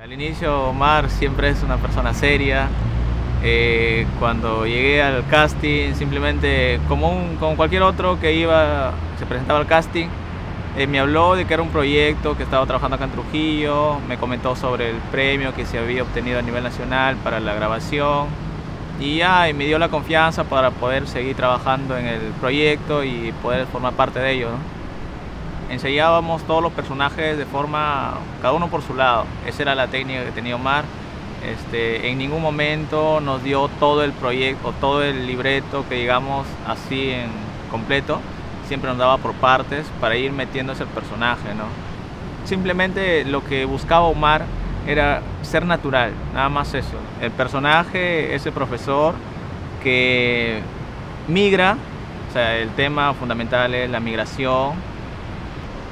Al inicio Omar siempre es una persona seria. Eh, cuando llegué al casting, simplemente como, un, como cualquier otro que iba, se presentaba al casting, eh, me habló de que era un proyecto que estaba trabajando acá en Trujillo, me comentó sobre el premio que se había obtenido a nivel nacional para la grabación y ya me dio la confianza para poder seguir trabajando en el proyecto y poder formar parte de ello. Ensayábamos todos los personajes de forma, cada uno por su lado. Esa era la técnica que tenía Omar. Este, en ningún momento nos dio todo el proyecto, todo el libreto que digamos así en completo. Siempre nos daba por partes para ir metiéndose el personaje, ¿no? Simplemente lo que buscaba Omar era ser natural, nada más eso. El personaje, ese profesor que migra, o sea, el tema fundamental es la migración,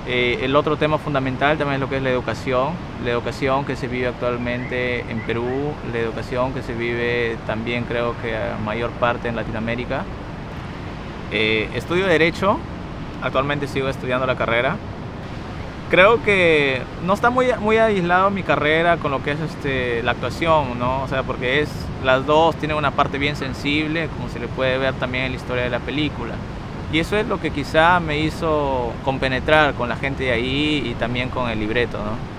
eh, el otro tema fundamental también es lo que es la educación, la educación que se vive actualmente en Perú, la educación que se vive también creo que mayor parte en Latinoamérica. Eh, estudio Derecho, actualmente sigo estudiando la carrera. Creo que no está muy, muy aislado mi carrera con lo que es este, la actuación, ¿no? O sea, porque es, las dos tienen una parte bien sensible, como se le puede ver también en la historia de la película. Y eso es lo que quizá me hizo compenetrar con la gente de ahí y también con el libreto, ¿no?